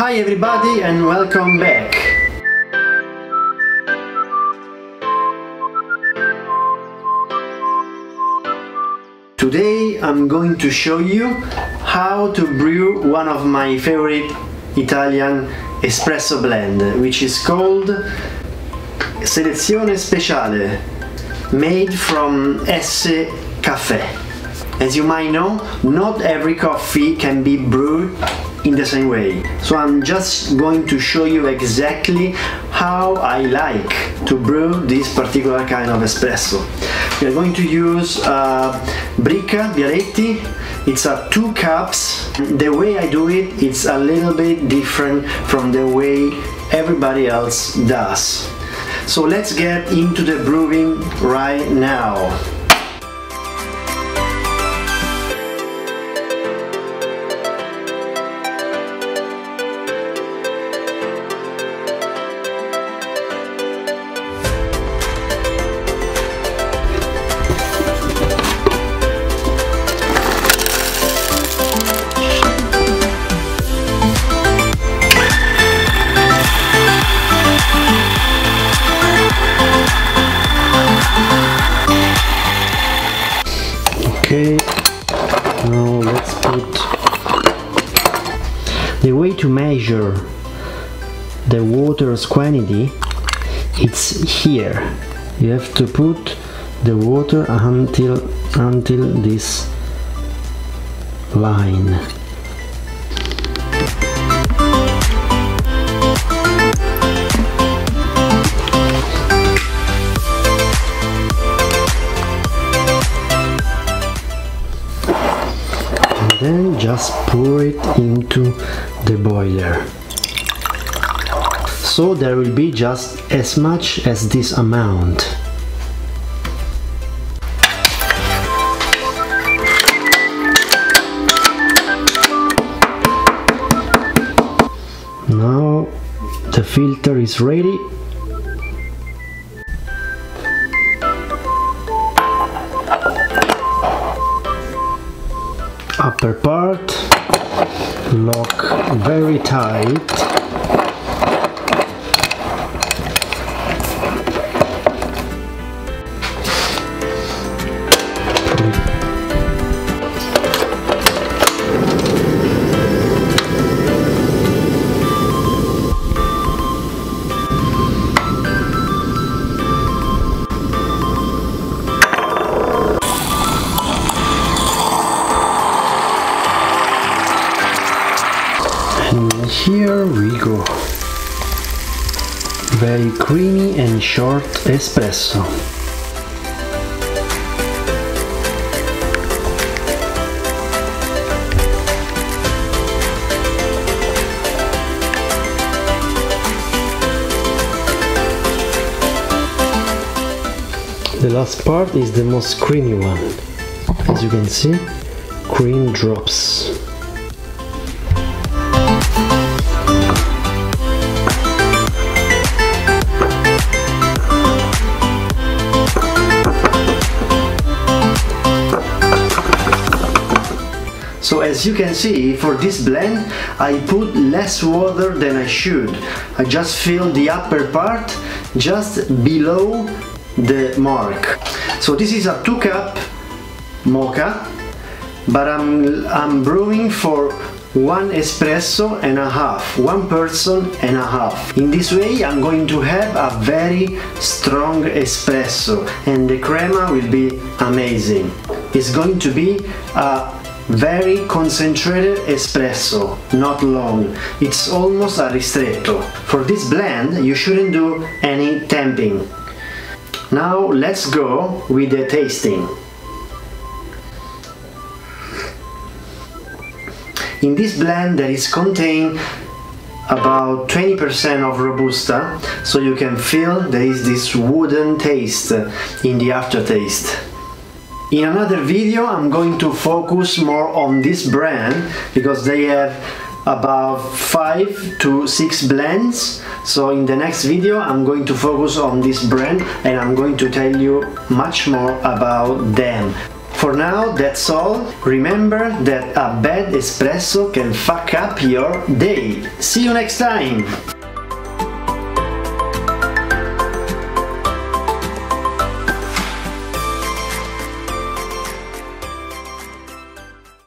Hi everybody and welcome back! Today I'm going to show you how to brew one of my favorite Italian espresso blend which is called Selezione Speciale made from Essse Caffè. As you might know, not every coffee can be brewed in the same way. So I'm just going to show you exactly how I like to brew this particular kind of espresso. We are going to use uh, Brikka Bialetti. It's a two cups. The way I do it, it's a little bit different from the way everybody else does. So let's get into the brewing right now. The way to measure the water's quantity it's here. You have to put the water until until this line then just pour it into the boiler. So there will be just as much as this amount. Now the filter is ready upper part. Lock very tight here we go. Very creamy and short espresso. The last part is the most creamy one. As you can see cream drops So as you can see, for this blend, I put less water than I should. I just fill the upper part just below the mark. So this is a 2 cup moka, but I'm, I'm brewing for one espresso and a half, one person and a half. In this way I'm going to have a very strong espresso and the crema will be amazing. It's going to be a very concentrated espresso, not long. It's almost a ristretto. For this blend, you shouldn't do any tamping. Now let's go with the tasting. In this blend there is contained about 20% of Robusta, so you can feel there is this wooden taste in the aftertaste. In another video I'm going to focus more on this brand because they have about 5 to 6 blends so in the next video I'm going to focus on this brand and I'm going to tell you much more about them For now, that's all. Remember that a bad espresso can fuck up your day. See you next time!